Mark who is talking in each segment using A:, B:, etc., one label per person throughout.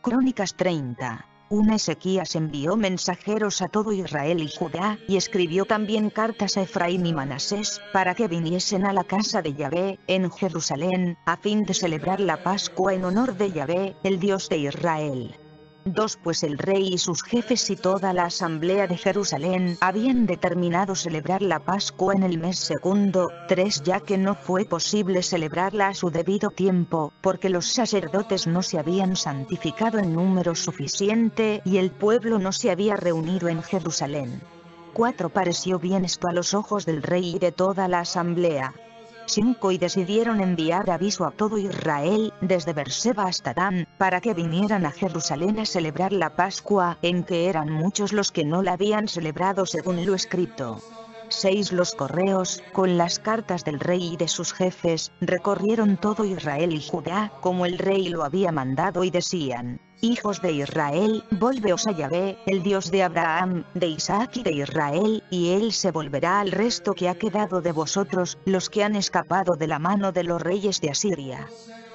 A: Crónicas 30. Una Ezequías envió mensajeros a todo Israel y Judá, y escribió también cartas a Efraín y Manasés, para que viniesen a la casa de Yahvé, en Jerusalén, a fin de celebrar la Pascua en honor de Yahvé, el Dios de Israel. 2. Pues el rey y sus jefes y toda la asamblea de Jerusalén habían determinado celebrar la Pascua en el mes segundo. 3. Ya que no fue posible celebrarla a su debido tiempo, porque los sacerdotes no se habían santificado en número suficiente y el pueblo no se había reunido en Jerusalén. 4. Pareció bien esto a los ojos del rey y de toda la asamblea 5 y decidieron enviar aviso a todo Israel, desde Berseba hasta Dan, para que vinieran a Jerusalén a celebrar la Pascua, en que eran muchos los que no la habían celebrado según lo escrito. 6 Los correos, con las cartas del rey y de sus jefes, recorrieron todo Israel y Judá, como el rey lo había mandado y decían, Hijos de Israel, volveos a Yahvé, el Dios de Abraham, de Isaac y de Israel, y él se volverá al resto que ha quedado de vosotros, los que han escapado de la mano de los reyes de Asiria.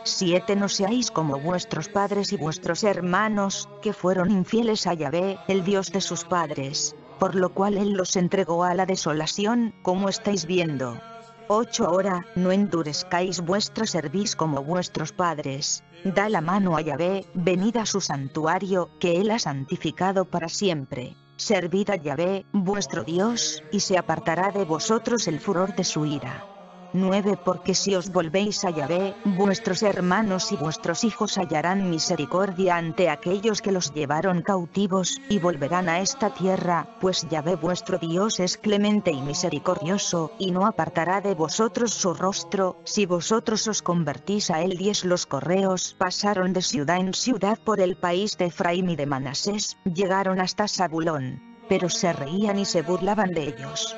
A: 7 No seáis como vuestros padres y vuestros hermanos, que fueron infieles a Yahvé, el Dios de sus padres por lo cual él los entregó a la desolación, como estáis viendo. 8 Ahora, no endurezcáis vuestro servicio como vuestros padres. Da la mano a Yahvé, venid a su santuario, que él ha santificado para siempre. Servid a Yahvé, vuestro Dios, y se apartará de vosotros el furor de su ira. 9 Porque si os volvéis a Yahvé, vuestros hermanos y vuestros hijos hallarán misericordia ante aquellos que los llevaron cautivos, y volverán a esta tierra, pues Yahvé vuestro Dios es clemente y misericordioso, y no apartará de vosotros su rostro, si vosotros os convertís a él. 10 Los correos pasaron de ciudad en ciudad por el país de Efraín y de Manasés, llegaron hasta Zabulón. Pero se reían y se burlaban de ellos.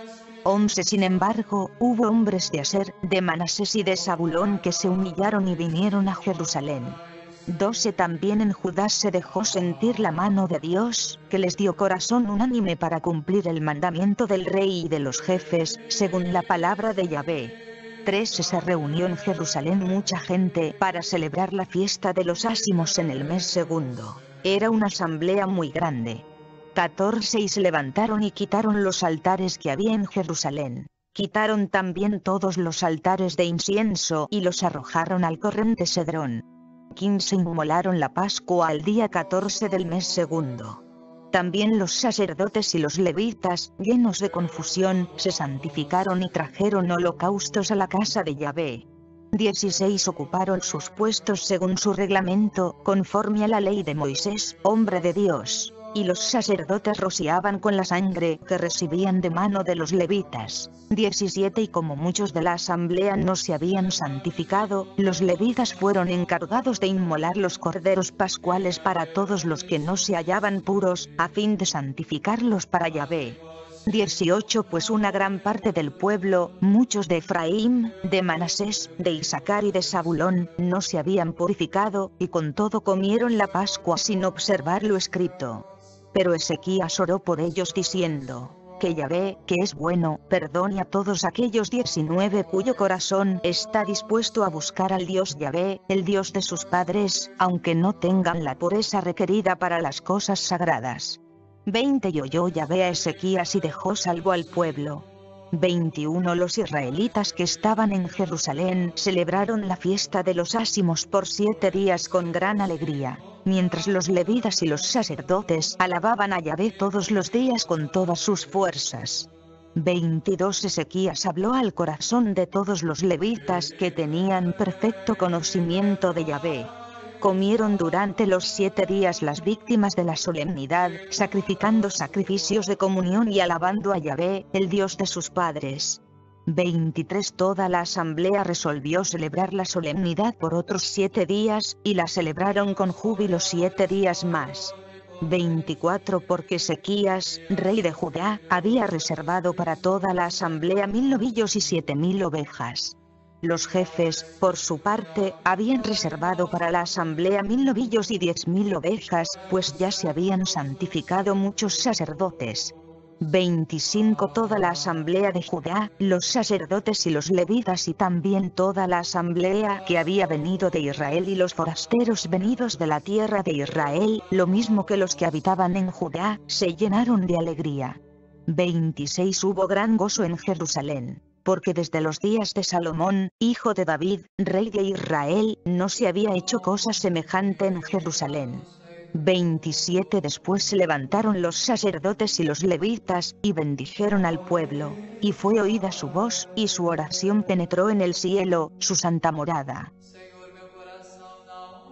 A: 11 Sin embargo, hubo hombres de Aser, de Manasés y de Zabulón que se humillaron y vinieron a Jerusalén. 12 También en Judá se dejó sentir la mano de Dios, que les dio corazón unánime para cumplir el mandamiento del rey y de los jefes, según la palabra de Yahvé. 13 Se reunió en Jerusalén mucha gente para celebrar la fiesta de los ácimos en el mes segundo. Era una asamblea muy grande. 14 Y se levantaron y quitaron los altares que había en Jerusalén. Quitaron también todos los altares de incienso y los arrojaron al corriente Cedrón. 15 Inmolaron la Pascua al día 14 del mes segundo. También los sacerdotes y los levitas, llenos de confusión, se santificaron y trajeron holocaustos a la casa de Yahvé. 16 Ocuparon sus puestos según su reglamento, conforme a la ley de Moisés, hombre de Dios y los sacerdotes rociaban con la sangre que recibían de mano de los levitas. 17 Y como muchos de la asamblea no se habían santificado, los levitas fueron encargados de inmolar los corderos pascuales para todos los que no se hallaban puros, a fin de santificarlos para Yahvé. 18 Pues una gran parte del pueblo, muchos de Efraín, de Manasés, de Isaacar y de Zabulón, no se habían purificado, y con todo comieron la Pascua sin observar lo escrito. Pero Ezequías oró por ellos diciendo, que Yahvé, que es bueno, perdone a todos aquellos 19 cuyo corazón está dispuesto a buscar al Dios Yahvé, el Dios de sus padres, aunque no tengan la pureza requerida para las cosas sagradas. 20 Y oyó Yahvé a Ezequías y dejó salvo al pueblo. 21 Los israelitas que estaban en Jerusalén celebraron la fiesta de los ácimos por siete días con gran alegría mientras los levitas y los sacerdotes alababan a Yahvé todos los días con todas sus fuerzas. 22 Ezequías habló al corazón de todos los levitas que tenían perfecto conocimiento de Yahvé. Comieron durante los siete días las víctimas de la solemnidad, sacrificando sacrificios de comunión y alabando a Yahvé, el Dios de sus padres. 23 Toda la asamblea resolvió celebrar la solemnidad por otros siete días, y la celebraron con júbilo siete días más. 24 Porque Ezequías, rey de Judá, había reservado para toda la asamblea mil novillos y siete mil ovejas. Los jefes, por su parte, habían reservado para la asamblea mil novillos y diez mil ovejas, pues ya se habían santificado muchos sacerdotes. 25 Toda la asamblea de Judá, los sacerdotes y los levitas y también toda la asamblea que había venido de Israel y los forasteros venidos de la tierra de Israel, lo mismo que los que habitaban en Judá, se llenaron de alegría. 26 Hubo gran gozo en Jerusalén porque desde los días de Salomón, hijo de David, rey de Israel, no se había hecho cosa semejante en Jerusalén. 27 Después se levantaron los sacerdotes y los levitas, y bendijeron al pueblo, y fue oída su voz, y su oración penetró en el cielo, su santa morada.